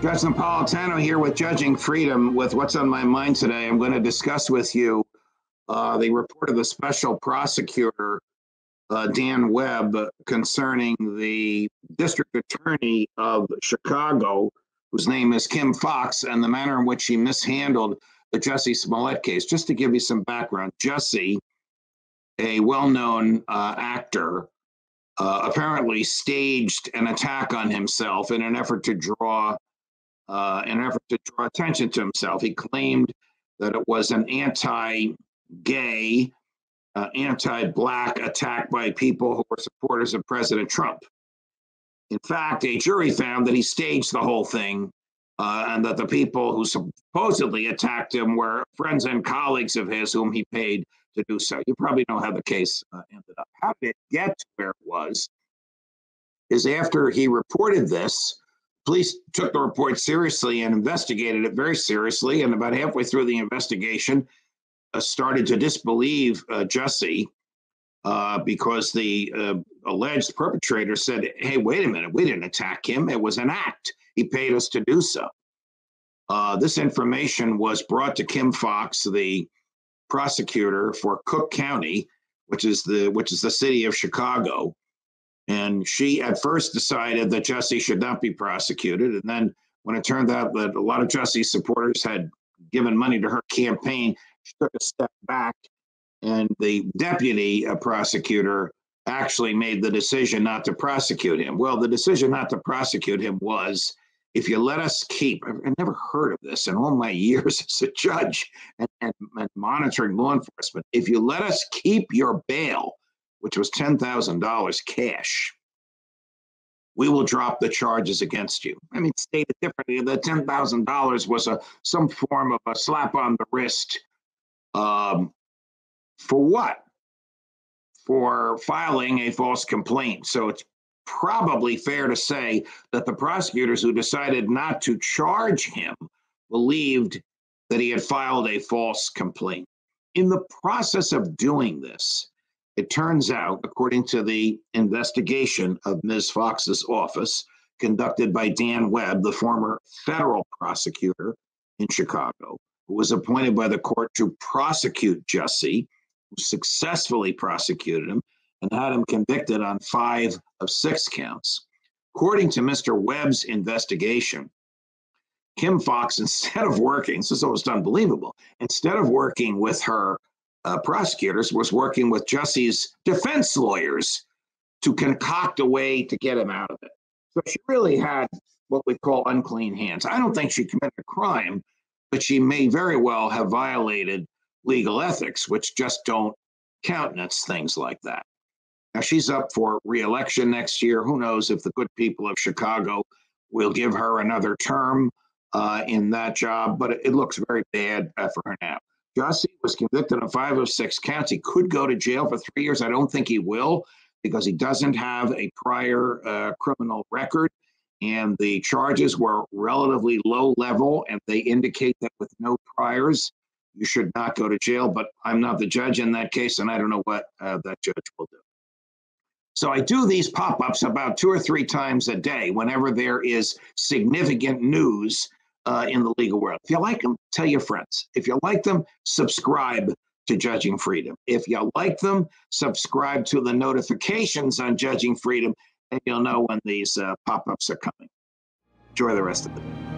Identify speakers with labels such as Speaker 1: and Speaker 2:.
Speaker 1: Judge Napolitano here with Judging Freedom. With what's on my mind today, I'm going to discuss with you uh, the report of the special prosecutor, uh, Dan Webb, concerning the district attorney of Chicago, whose name is Kim Foxx, and the manner in which she mishandled the Jesse Smollett case. Just to give you some background, Jesse, a well known uh, actor, uh, apparently staged an attack on himself in an effort to draw uh, in an effort to draw attention to himself. He claimed that it was an anti-gay, uh, anti-black attack by people who were supporters of President Trump. In fact, a jury found that he staged the whole thing uh, and that the people who supposedly attacked him were friends and colleagues of his whom he paid to do so. You probably know how the case uh, ended up. How did it get to where it was? Is after he reported this, police took the report seriously and investigated it very seriously. And about halfway through the investigation, uh, started to disbelieve uh, Jussie uh, because the uh, alleged perpetrator said, Hey, wait a minute, we didn't attack him. It was an act. He paid us to do so. Uh, this information was brought to Kim Foxx, the prosecutor for Cook County, which is the which is the city of Chicago. And she at first decided that Jesse should not be prosecuted. And then when it turned out that a lot of Jussie's supporters had given money to her campaign, she took a step back. And the deputy uh, prosecutor actually made the decision not to prosecute him. Well, the decision not to prosecute him was if you let us keep, I've never heard of this in all my years as a judge and, and, and monitoring law enforcement. If you let us keep your bail, which was $10,000 cash, we will drop the charges against you. I mean, stated differently, the $10,000 was a some form of a slap on the wrist. Um, for what? For filing a false complaint. So it's probably fair to say that the prosecutors who decided not to charge him believed that he had filed a false complaint. In the process of doing this, it turns out, according to the investigation of Ms. Foxx's office, conducted by Dan Webb, the former federal prosecutor in Chicago, who was appointed by the court to prosecute Jesse, who successfully prosecuted him and had him convicted on five of six counts. According to Mr. Webb's investigation, Kim Foxx, instead of working, this is almost unbelievable, instead of working with her uh, prosecutors was working with Jesse's defense lawyers to concoct a way to get him out of it. So she really had what we call unclean hands. I don't think she committed a crime, but she may very well have violated legal ethics, which just don't countenance things like that. Now she's up for reelection next year. Who knows if the good people of Chicago will give her another term uh, in that job, but it, looks very bad uh, for her now. Jussie was convicted on five of six counts. He could go to jail for three years. I don't think he will because he doesn't have a prior uh, criminal record. And the charges were relatively low level, and they indicate that with no priors, you should not go to jail. But I'm not the judge in that case, and I don't know what uh, that judge will do. So I do these pop ups about two or three times a day whenever there is significant news uh, in the legal world. If you like them, tell your friends. If you like them, subscribe to Judging Freedom. If you like them, subscribe to the notifications on Judging Freedom, and you'll know when these uh, pop ups are coming. Enjoy the rest of the day.